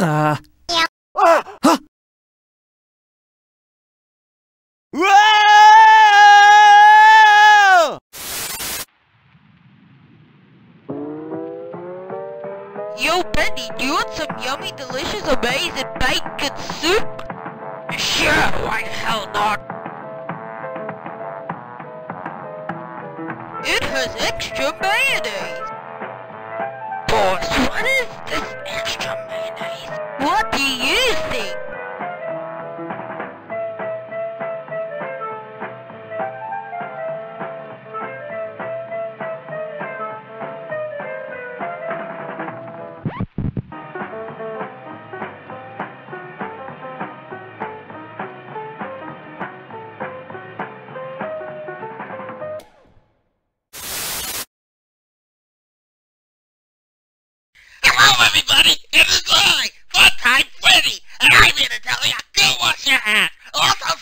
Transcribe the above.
Uh. Ah! Whoa! Yo, Bendy, do you want some yummy, delicious, amazing bacon soup? Sure, why the hell not? It has extra mayonnaise. Boss, what is this extra mayonnaise? What do you think? Hello, everybody! Natalia, do what you had. Also,